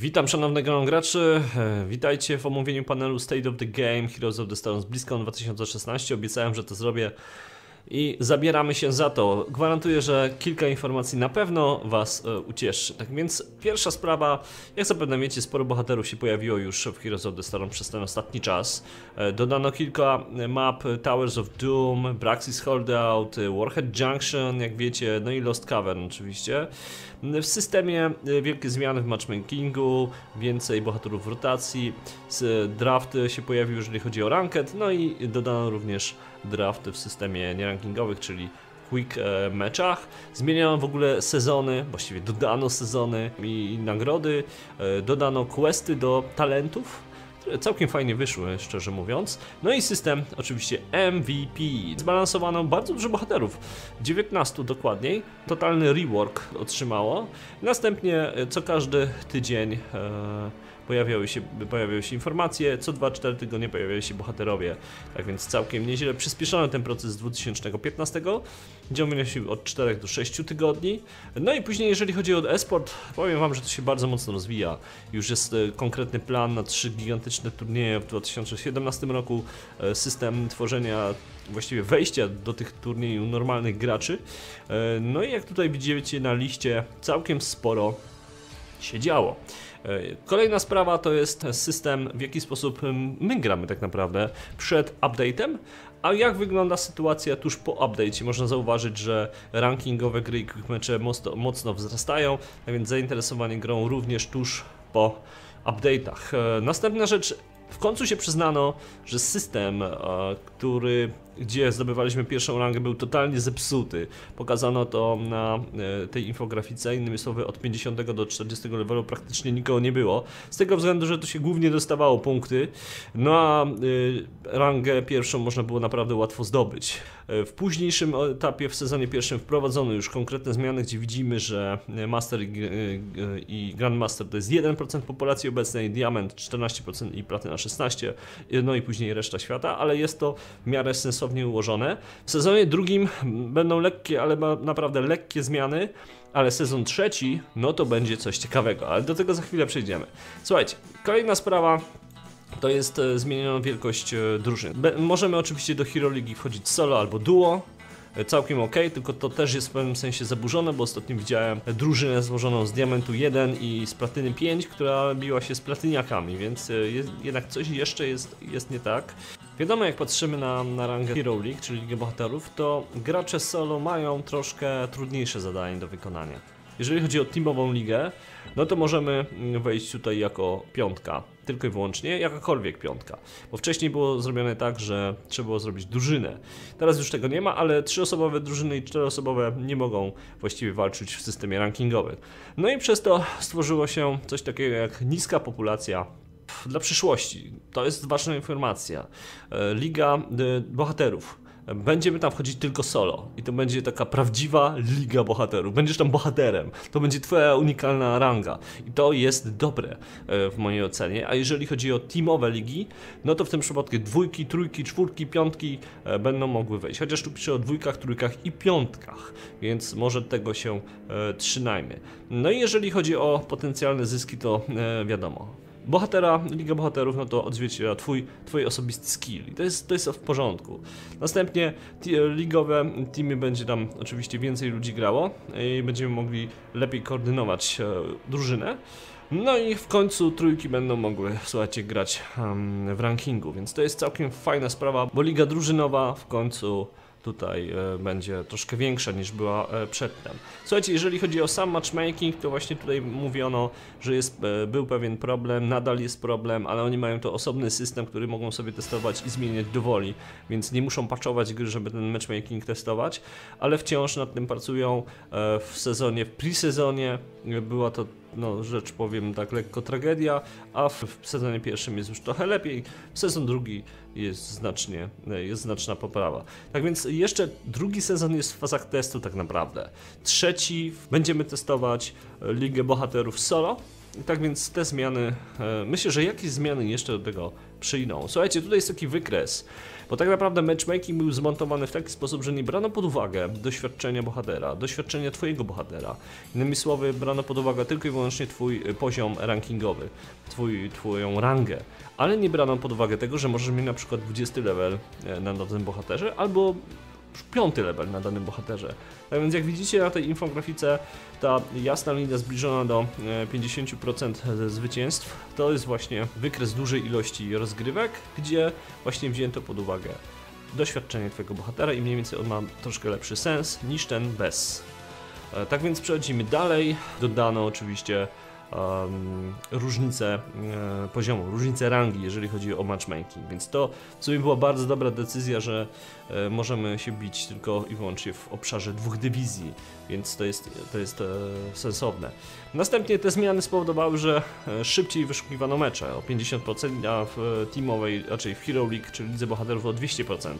Witam szanownego graczy, e, witajcie w omówieniu panelu State of the Game Heroes of the Storm z BlizzCon 2016. Obiecałem, że to zrobię i zabieramy się za to. Gwarantuję, że kilka informacji na pewno Was e, ucieszy. Tak więc pierwsza sprawa, jak zapewne wiecie, sporo bohaterów się pojawiło już w Heroes of the Storm przez ten ostatni czas. E, dodano kilka map Towers of Doom, Braxis Holdout, e, Warhead Junction, jak wiecie, no i Lost Cavern oczywiście. W systemie wielkie zmiany w matchmakingu, więcej bohaterów w rotacji, draft się pojawił, jeżeli chodzi o ranked, no i dodano również draft w systemie nierankingowych, czyli quick e, meczach. Zmieniono w ogóle sezony, właściwie dodano sezony i nagrody, e, dodano questy do talentów, które całkiem fajnie wyszły, szczerze mówiąc. No i system oczywiście MVP. Zbalansowano bardzo dużo bohaterów, 19 dokładniej. Totalny rework otrzymało. Następnie e, co każdy tydzień pojawiały się, pojawiały się informacje, co 2-4 tygodnie pojawiają się bohaterowie. Tak więc całkiem nieźle przyspieszono ten proces z 2015, gdzie on wynosił od 4 do 6 tygodni. No i później, jeżeli chodzi o esport, powiem Wam, że to się bardzo mocno rozwija. Już jest e, konkretny plan na trzy gigantyczne turnieje w 2017 roku, e, system tworzenia właściwie wejścia do tych turniejów normalnych graczy. E, No i jak tutaj widzicie na liście, całkiem sporo się działo. E, Kolejna sprawa to jest system, w jaki sposób my gramy tak naprawdę przed update'em, a jak wygląda sytuacja tuż po update'cie. Można zauważyć, że rankingowe gry i quick mecze mocno, mocno wzrastają, a więc zainteresowanie grą również tuż po update'ach. E, Następna rzecz, w końcu się przyznano, że system, e, który, gdzie zdobywaliśmy pierwszą rangę, był totalnie zepsuty. Pokazano to na e, tej infografice, innymi słowy, od 50 do 40 levelu praktycznie nikogo nie było. Z tego względu, że to się głównie dostawało punkty, no a e, rangę pierwszą można było naprawdę łatwo zdobyć. E, W późniejszym etapie, w sezonie pierwszym, wprowadzono już konkretne zmiany, gdzie widzimy, że Master i, Grandmaster to jest 1% populacji obecnej, Diament 14% i Platyna 16%, no i później reszta świata, ale jest to w miarę sensownie ułożone. W sezonie drugim będą lekkie, ale naprawdę lekkie zmiany, ale sezon trzeci, no to będzie coś ciekawego, ale do tego za chwilę przejdziemy. Słuchajcie, kolejna sprawa, to jest e, zmieniona wielkość e, drużyn. Be możemy oczywiście do Hero League wchodzić solo albo duo. e, Całkiem ok, tylko to też jest w pewnym sensie zaburzone, bo ostatnio widziałem drużynę złożoną z Diamentu 1 i z Platyny 5, która biła się z Platyniakami, więc jednak coś jeszcze jest, jest nie tak. Wiadomo, jak patrzymy na, na rangę Hero League, czyli Ligę Bohaterów, to gracze solo mają troszkę trudniejsze zadanie do wykonania. Jeżeli chodzi o teamową ligę, no to możemy mm, wejść tutaj jako piątka, tylko i wyłącznie, jakakolwiek piątka. Bo wcześniej było zrobione tak, że trzeba było zrobić drużynę. Teraz już tego nie ma, ale trzyosobowe drużyny i czteroosobowe nie mogą właściwie walczyć w systemie rankingowym. No i przez to stworzyło się coś takiego jak niska populacja dla przyszłości. To jest ważna informacja. E, Liga e, Bohaterów. Będziemy tam wchodzić tylko solo i to będzie taka prawdziwa liga bohaterów. Będziesz tam bohaterem. To będzie twoja unikalna ranga i to jest dobre e, w mojej ocenie. A jeżeli chodzi o teamowe ligi, no to w tym przypadku dwójki, trójki, czwórki, piątki będą mogły wejść. Chociaż tu piszę o dwójkach, trójkach i piątkach, więc może tego się trzymajmy. No i jeżeli chodzi o potencjalne zyski, to wiadomo. Bohatera, Liga Bohaterów, no to odzwierciedla twój, twój osobisty skill i to jest, to jest w porządku. Następnie ti- ligowe teamy będzie tam oczywiście więcej ludzi grało i będziemy mogli lepiej koordynować e, drużynę. No i w końcu trójki będą mogły, słuchajcie, grać w rankingu, więc to jest całkiem fajna sprawa, bo liga drużynowa w końcu tutaj e, będzie troszkę większa niż była e, przedtem. Słuchajcie, jeżeli chodzi o sam matchmaking, to właśnie tutaj mówiono, że jest, e, był pewien problem, nadal jest problem, ale oni mają to osobny system, który mogą sobie testować i zmieniać dowoli, więc nie muszą patchować gry, żeby ten matchmaking testować, ale wciąż nad tym pracują w sezonie, w pre-sezonie była to no, rzecz powiem tak lekko tragedia, a w, w sezonie pierwszym jest już trochę lepiej, sezon drugi jest znacznie, jest znaczna poprawa. Tak więc jeszcze drugi sezon jest w fazach testu tak naprawdę. Trzeci w- będziemy testować Ligę Bohaterów solo, Tak więc te zmiany, e, myślę, że jakieś zmiany jeszcze do tego przyjdą. Słuchajcie, tutaj jest taki wykres, bo tak naprawdę matchmaking był zmontowany w taki sposób, że nie brano pod uwagę doświadczenia bohatera, doświadczenia twojego bohatera. Innymi słowy, brano pod uwagę tylko i wyłącznie twój e, poziom rankingowy, twój, twoją rangę, ale nie brano pod uwagę tego, że możesz mieć na przykład 20 level e, na danym bohaterze, albo piąty level na danym bohaterze. Tak więc jak widzicie na tej infografice, ta jasna linia zbliżona do 50% e, zwycięstw, to jest właśnie wykres dużej ilości rozgrywek, gdzie właśnie wzięto pod uwagę doświadczenie Twojego bohatera i mniej więcej on ma troszkę lepszy sens niż ten bez. E, tak więc przechodzimy dalej. Dodano oczywiście um, różnicę e, poziomu, różnicę rangi, jeżeli chodzi o matchmaking. Więc to w sumie była bardzo dobra decyzja, że e, możemy się bić tylko i wyłącznie w obszarze dwóch dywizji, więc to jest, to jest e, sensowne. Następnie te zmiany spowodowały, że szybciej wyszukiwano mecze o 50%, a w teamowej, raczej w Hero League, czyli Lidze Bohaterów o 200%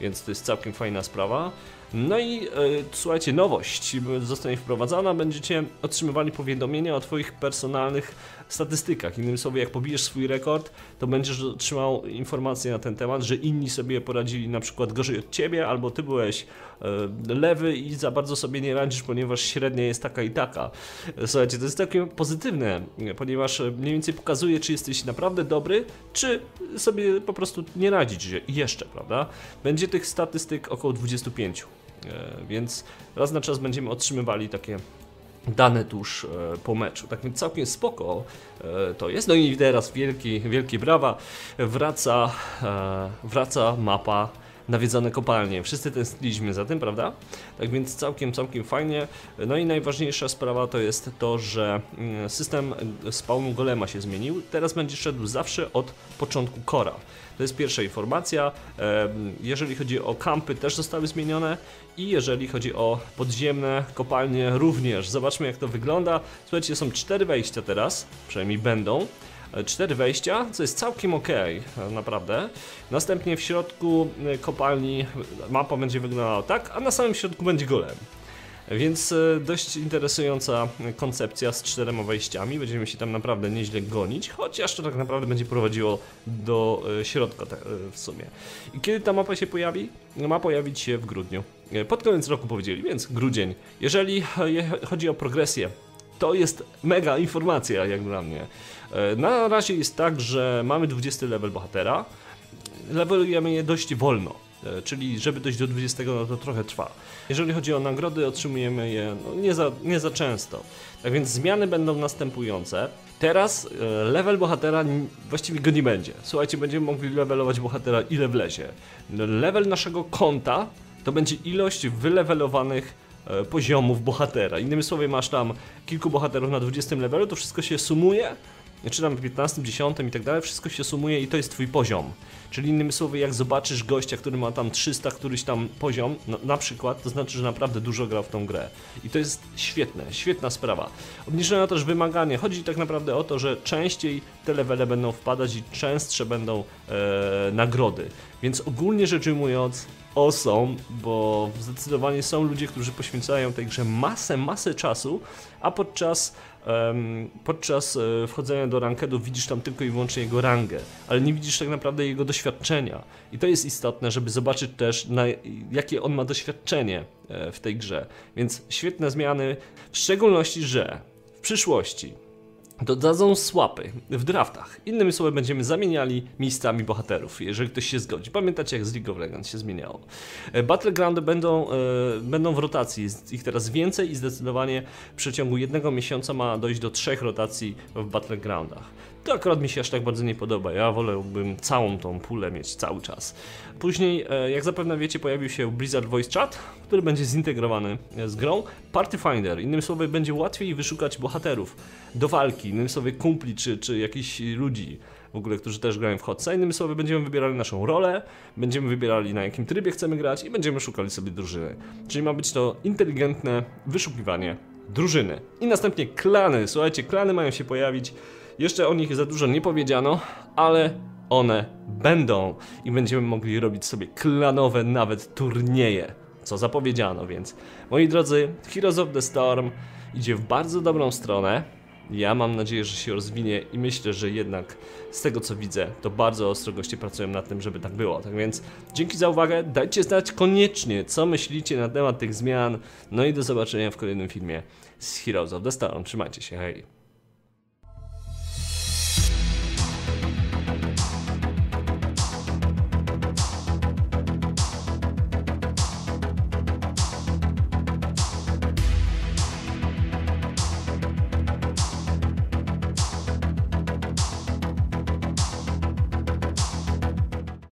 więc to jest całkiem fajna sprawa. No i e, słuchajcie, nowość zostanie wprowadzona, będziecie otrzymywali powiadomienia o Twoich personalnych statystykach. Innymi słowy, jak pobijesz swój rekord, to będziesz otrzymał informacje na ten temat, że inni sobie poradzili na przykład gorzej od Ciebie, albo Ty byłeś e, lewy i za bardzo sobie nie radzisz, ponieważ średnia jest taka i taka. Słuchajcie, to jest takie pozytywne, ponieważ mniej więcej pokazuje, czy jesteś naprawdę dobry, czy sobie po prostu nie radzić jeszcze, prawda? Będzie tych statystyk około 25. E, więc raz na czas będziemy otrzymywali takie dane tuż e, po meczu. Tak więc całkiem spoko e, to jest. No i teraz wielki, wielkie brawa. Wraca, wraca mapa nawiedzone kopalnie. Wszyscy tęskniliśmy za tym, prawda? Tak więc całkiem, całkiem fajnie. No i najważniejsza sprawa to jest to, że mm, system spawnu golema się zmienił. Teraz będzie szedł zawsze od początku kora. To jest pierwsza informacja. Jeżeli chodzi o kampy, też zostały zmienione i jeżeli chodzi o podziemne kopalnie, również. Zobaczmy, jak to wygląda. Słuchajcie, są cztery wejścia teraz, przynajmniej będą. Cztery wejścia, co jest całkiem ok, naprawdę. Następnie w środku e, kopalni mapa będzie wyglądała tak, a na samym środku będzie golem. Więc e, dość interesująca koncepcja z czterema wejściami. Będziemy się tam naprawdę nieźle gonić, chociaż to tak naprawdę będzie prowadziło do e, środka w sumie. I kiedy ta mapa się pojawi? Ma pojawić się w grudniu. Pod koniec roku powiedzieli, więc grudzień. Jeżeli chodzi o progresję, to jest mega informacja jak dla mnie. Na razie jest tak, że mamy 20 level bohatera. Levelujemy je dość wolno E, czyli żeby dojść do 20 no to trochę trwa. Jeżeli chodzi o nagrody, otrzymujemy je no, nie, za, nie za często. Tak więc zmiany będą następujące. Teraz e, level bohatera właściwie go nie będzie. Słuchajcie, będziemy mogli levelować bohatera ile wlezie. Level naszego konta to będzie ilość wylevelowanych e, poziomów bohatera. Innymi słowy, masz tam kilku bohaterów na 20 levelu, to wszystko się sumuje czy tam w 15, 10 i tak dalej, wszystko się sumuje i to jest twój poziom. Czyli innymi słowy, jak zobaczysz gościa, który ma tam 300 któryś tam poziom, no, na przykład, to znaczy, że naprawdę dużo grał w tą grę. I to jest świetne, świetna sprawa. Obniżono też wymaganie. Chodzi tak naprawdę o to, że częściej te levele będą wpadać i częstsze będą e, nagrody. Więc ogólnie rzecz ujmując, są, bo zdecydowanie są ludzie, którzy poświęcają tej grze masę, masę czasu, a podczas podczas e, wchodzenia do rankedu widzisz tam tylko i wyłącznie jego rangę, ale nie widzisz tak naprawdę jego doświadczenia. I to jest istotne, żeby zobaczyć też, na jakie on ma doświadczenie e, w tej grze. Więc świetne zmiany, w szczególności, że w przyszłości dodadzą słapy w draftach. Innymi słowy, będziemy zamieniali miejscami bohaterów, jeżeli ktoś się zgodzi. Pamiętacie, jak z League of Legends się zmieniało. E, Battlegroundy będą, e, będą w rotacji, jest ich teraz więcej i zdecydowanie w przeciągu jednego miesiąca ma dojść do trzech rotacji w Battlegroundach. To akurat mi się aż tak bardzo nie podoba. Ja wolałbym całą tą pulę mieć cały czas. Później, e, jak zapewne wiecie, pojawił się Blizzard Voice Chat, który będzie zintegrowany z grą. Party Finder, innymi słowy, będzie łatwiej wyszukać bohaterów do walki, innymi słowy, kumpli czy, czy jakichś ludzi w ogóle, którzy też grają w Hotsa. Innymi słowy, będziemy wybierali naszą rolę, będziemy wybierali na jakim trybie chcemy grać i będziemy szukali sobie drużyny. Czyli ma być to inteligentne wyszukiwanie drużyny. I następnie klany. Słuchajcie, klany mają się pojawić jeszcze o nich za dużo nie powiedziano, ale one będą i będziemy mogli robić sobie klanowe nawet turnieje, co zapowiedziano, więc moi drodzy, Heroes of the Storm idzie w bardzo dobrą stronę. Ja mam nadzieję, że się rozwinie i myślę, że jednak z tego co widzę, to bardzo ostro goście pracują nad tym, żeby tak było. Tak więc dzięki za uwagę, dajcie znać koniecznie, co myślicie na temat tych zmian. No i do zobaczenia w kolejnym filmie z Heroes of the Storm. Trzymajcie się, hej!